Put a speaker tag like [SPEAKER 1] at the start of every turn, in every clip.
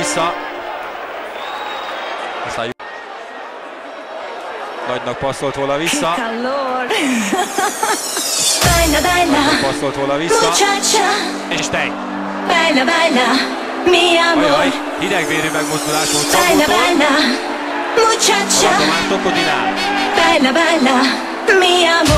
[SPEAKER 1] vissza. Aztán Nagynak passzolt volna vissza.
[SPEAKER 2] baila,
[SPEAKER 1] Passzolt volna vissza. És tej.
[SPEAKER 2] Baila, baila, mi amor.
[SPEAKER 1] Ajaj, hidegvérű megmozdulás volt
[SPEAKER 2] Baila, baila, muchacha.
[SPEAKER 1] Tartomány Tokodinál.
[SPEAKER 2] Baila, baila, mi amor.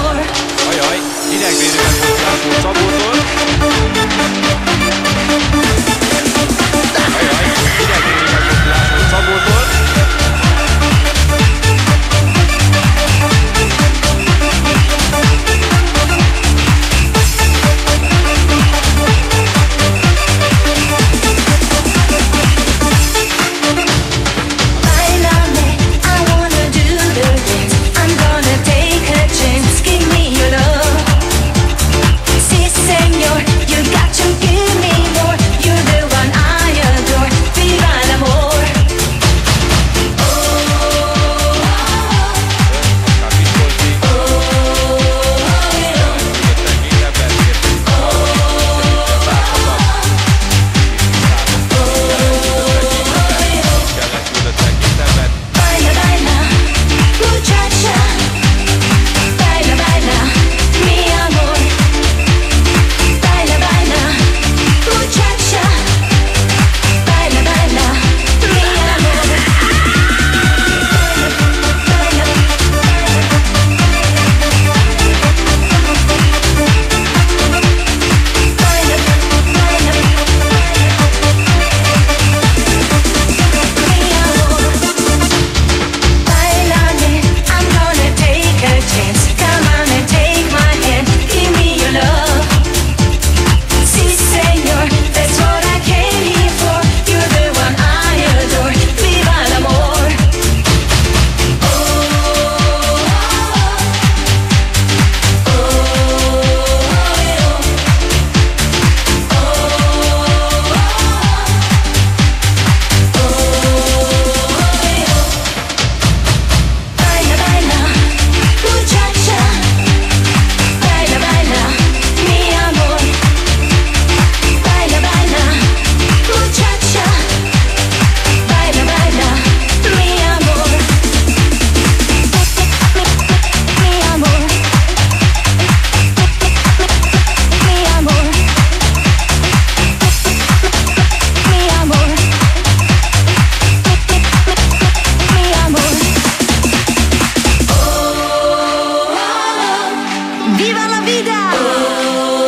[SPEAKER 1] down.